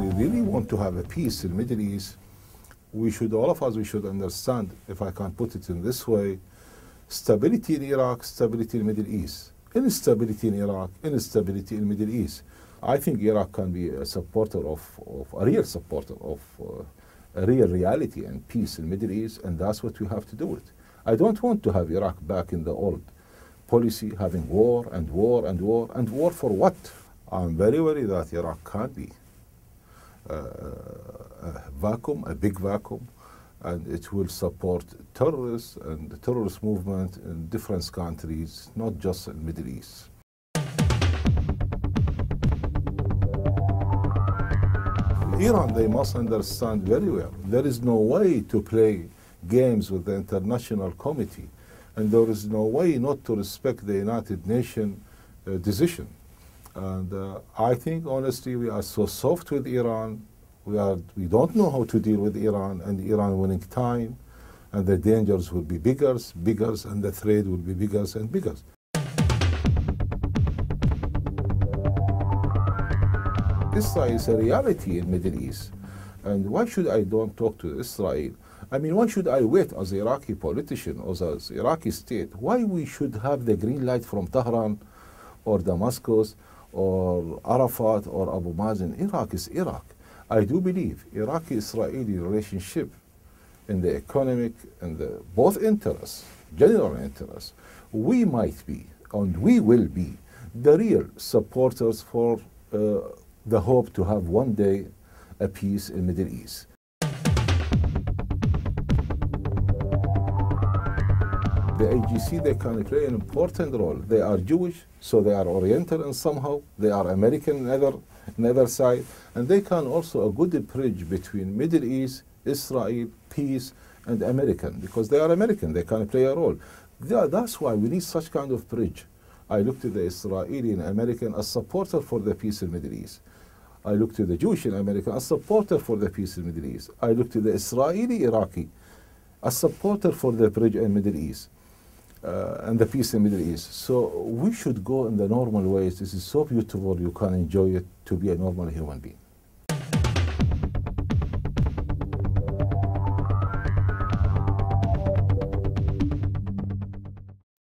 really want to have a peace in the Middle East, we should, all of us, we should understand, if I can put it in this way, stability in Iraq, stability in the Middle East. Instability in Iraq, instability in the Middle East. I think Iraq can be a supporter of, of a real supporter of uh, a real reality and peace in the Middle East, and that's what we have to do it. I don't want to have Iraq back in the old policy, having war and war and war and war for what? I'm very worried that Iraq can't be a vacuum, a big vacuum, and it will support terrorists and the terrorist movement in different countries, not just in the Middle East. Iran, they must understand very well, there is no way to play games with the International Committee, and there is no way not to respect the United Nations uh, decision. And uh, I think, honestly, we are so soft with Iran. We, are, we don't know how to deal with Iran, and Iran winning time, and the dangers will be bigger, bigger, and the threat will be bigger and bigger. Israel is a reality in Middle East. And why should I don't talk to Israel? I mean, why should I wait as Iraqi politician or as Iraqi state? Why we should have the green light from Tehran or Damascus or Arafat or Abu Mazen? Iraq is Iraq. I do believe Iraqi-Israeli relationship in the economic and the both interests, general interests, we might be and we will be the real supporters for uh, the hope to have one day a peace in Middle East. The AJC, they can play an important role. They are Jewish, so they are Oriental and somehow. They are American in other, side. And they can also a good bridge between Middle East, Israel, peace, and American, because they are American. They can play a role. Are, that's why we need such kind of bridge. I look to the Israeli and American as supporter for the peace in Middle East. I look to the Jewish in America as supporter for the peace in Middle East. I look to the Israeli Iraqi as a supporter for the bridge in Middle East Uh, and the peace in the Middle East. So we should go in the normal ways. This is so beautiful. You can enjoy it to be a normal human being.